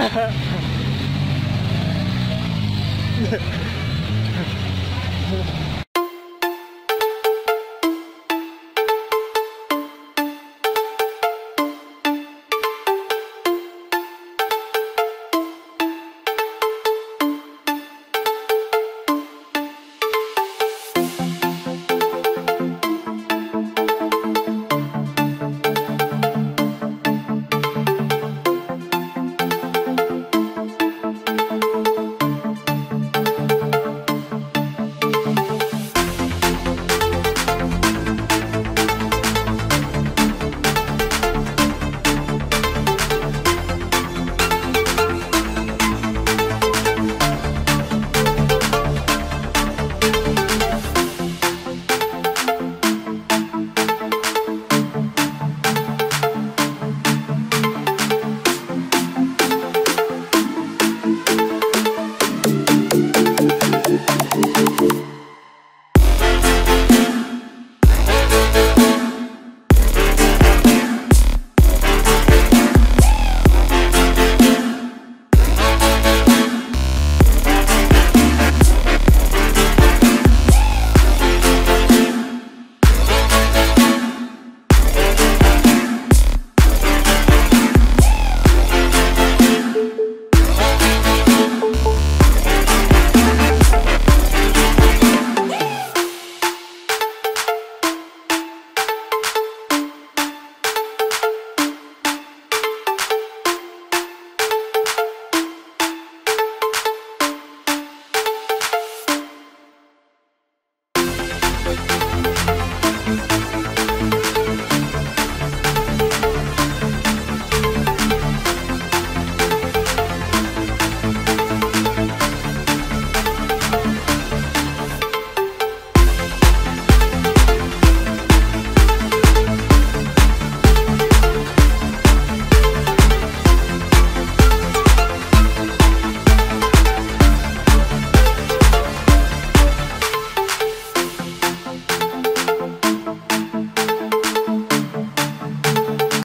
ねっ。